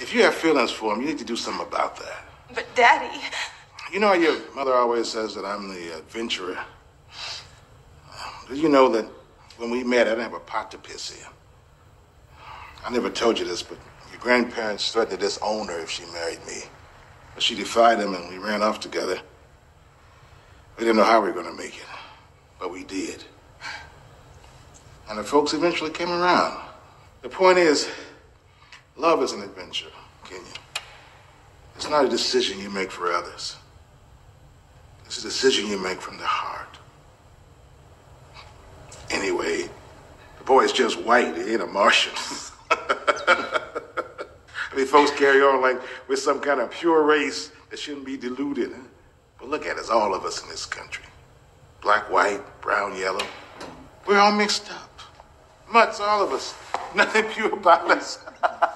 If you have feelings for him, you need to do something about that. But Daddy, You know how your mother always says that I'm the adventurer? Did you know that when we met, I didn't have a pot to piss in? I never told you this, but your grandparents threatened to disown her if she married me. But she defied them and we ran off together. We didn't know how we were going to make it, but we did. And the folks eventually came around. The point is, love is an adventure, Kenya. It's not a decision you make for others. It's a decision you make from the heart. Anyway, the boy's just white. He ain't a Martian. I mean, folks carry on like we're some kind of pure race that shouldn't be diluted. Huh? But look at us, all of us in this country. Black, white, brown, yellow. We're all mixed up. Mutts, all of us. Nothing pure about us.